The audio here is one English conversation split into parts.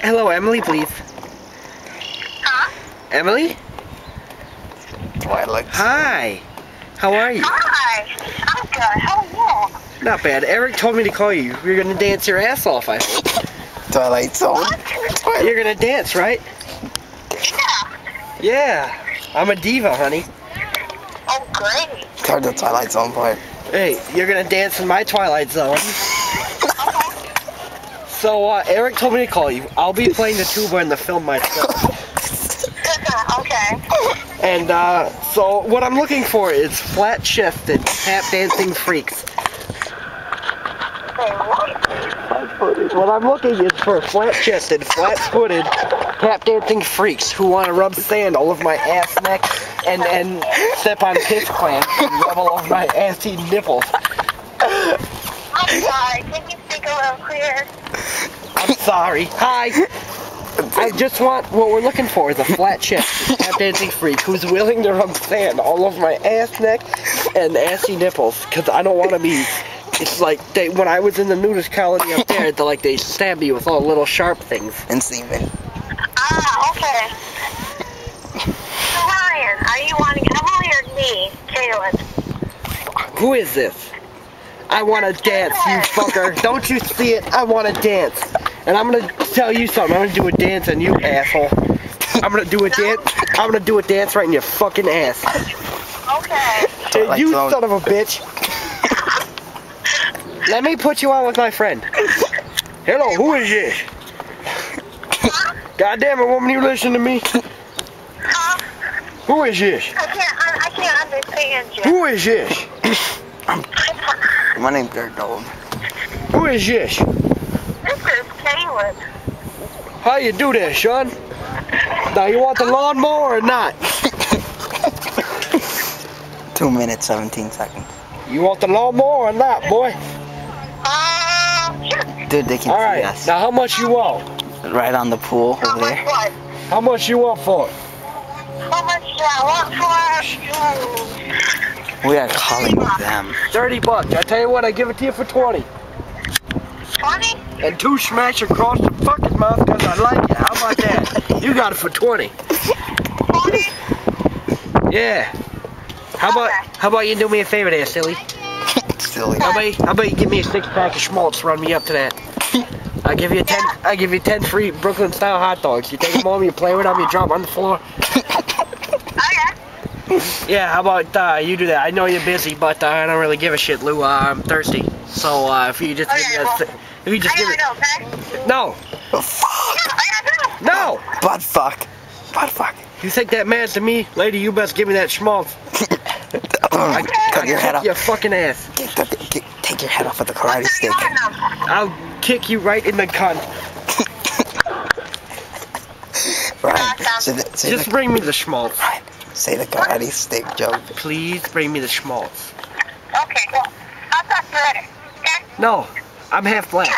hello, Emily, please. Huh? Emily? Twilight. Hi. How are you? Hi. I'm good. How are you? Not bad. Eric told me to call you. You're gonna dance your ass off, I hope. Twilight Zone. Twilight. You're gonna dance, right? Yeah. Yeah. I'm a diva, honey. Oh, great. Turn the Twilight Zone part. Hey, you're gonna dance in my Twilight Zone. So, uh, Eric told me to call you. I'll be playing the tuba in the film myself. okay. And, uh, so what I'm looking for is flat-chested, tap dancing freaks. What? What I'm looking is for flat-chested, flat-footed, tap dancing freaks who want to rub sand all over my ass neck and, and step on piss clamps and rub all over my assy nipples. I'm sorry. Can you speak a little clearer? I'm sorry. Hi. I just want what we're looking for is a flat chest tap dancing freak who's willing to rub sand all over my ass neck and assy nipples because I don't want to be. It's like they when I was in the nudist colony up there, they like they stab me with all little sharp things. And Steven. Ah, okay. So, Ryan, are you wanting Emily or me, Kaylin? Who is this? I want to dance, you fucker. Don't you see it? I want to dance. And I'm going to tell you something. I'm going to do a dance on you, asshole. I'm going to do a dance. I'm going to do a dance right in your fucking ass. Okay. Hey, Like you so- son of a bitch. Let me put you on with my friend. Hello, who is this? God damn it, woman, you listen to me. Huh? Who is this? I can't, I, I can't understand you. Who is this? My name's Gert Gold. Who is this? This is Kaylin. How you do that, son? Now, you want the lawnmower or not? Two minutes, 17 seconds. You want the lawnmower or not, boy? Uh, sure. Dude, they can All see right. us. Now, how much you want? Right on the pool How over much there. what? How much you want for it? How much do I want for? We are calling them. 30 bucks. I tell you what, I give it to you for 20. 20? And two smash across the fucking mouth because I like it. How about that? You got it for 20. 20? Yeah. How about Okay. how about you do me a favor there, silly? Silly. How about you, how about you give me a six pack of schmaltz, run me up to that. I'll give you ten I'll give you ten free Brooklyn style hot dogs. You take them home, you play with them, you drop 'em on the floor. Okay. Yeah, how about uh, you do that? I know you're busy, but uh, I don't really give a shit, Lou. Uh, I'm thirsty. So uh, if you just give me Okay, a, well, si- if you just I give me gotta go, okay? no, Oh, fuck. Yeah, I gotta go. no. Butt fuck. Butt fuck. You think that man's to me, lady? You best give me that schmaltz. I, Cut your head off. your fucking ass. Get- cut the- get- Take your head off with the karate What's stick. your? I'll kick you right in the cunt. Right. Say the, say Just the, bring me the schmaltz. right. Say the karate stick joke. Please bring me the schmaltz. Okay, well, I'll talk to you later. Okay? No, I'm half black.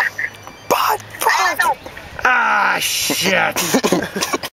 But, I fuck. gotta. Ah, shit.